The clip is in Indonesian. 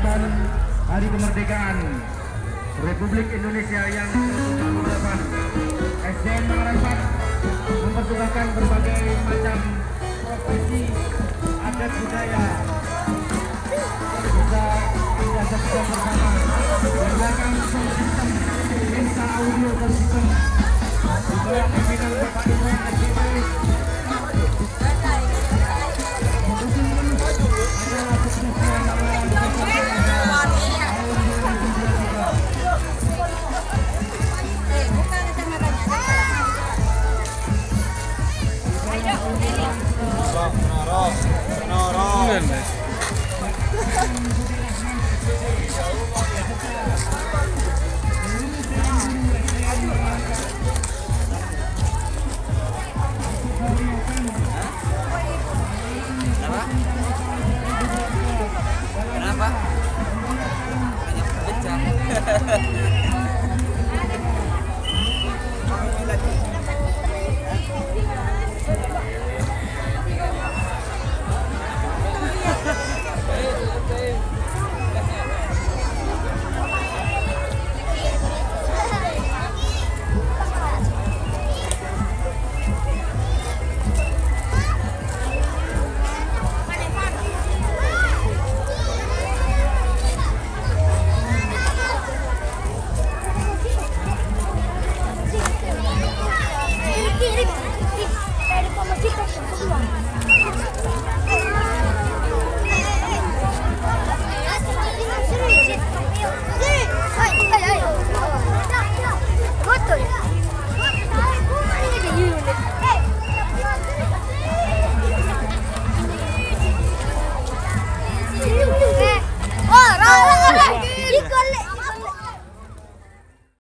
peringatan Hari Kemerdekaan Republik Indonesia yang ke-48 SDN Mangarapat mempersembahkan berbagai macam profesi adat budaya. Bisa kita saksikan bersama menggunakan sistem Insta Audio dan sistem juga pimpinan Bapak Ibu yang よね